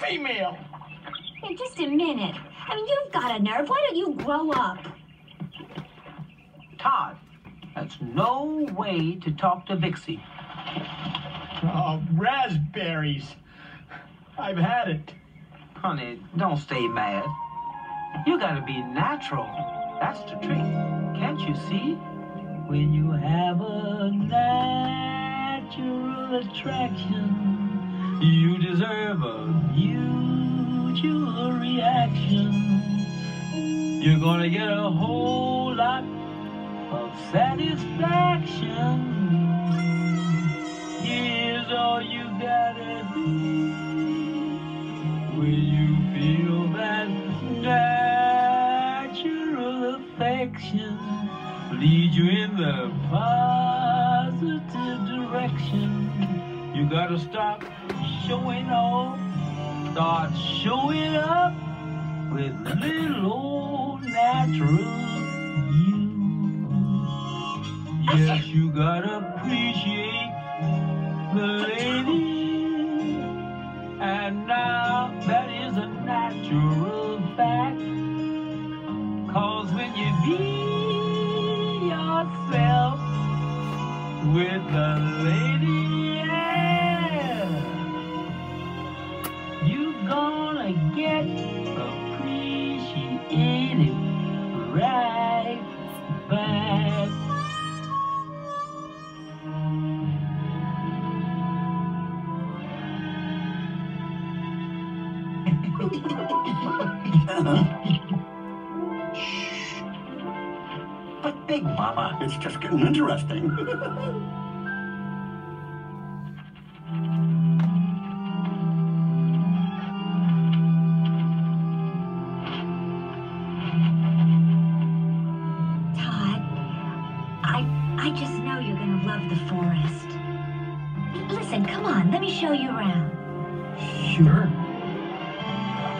female. Hey, just a minute. I mean, you've got a nerve. Why don't you grow up? Tod, that's no way to talk to Vixey. Oh, raspberries. I've had it. Honey, don't stay mad. You gotta be natural. That's the trick. Can't you see? When you have a natural attraction, you deserve a mutual reaction. You're gonna get a whole lot of satisfaction. Here's all you gotta do when you feel that natural affection lead you in the positive direction. You gotta stop showing off, start showing up with little old natural you. Yes, you gotta appreciate the lady. And now that is a natural fact. Cause when you be yourself with the lady, But Big Mama, it's just getting interesting. Tod, I I just know you're gonna love the forest. Listen, come on, let me show you around. sure.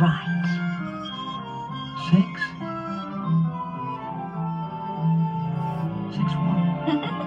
right. Six. Six one.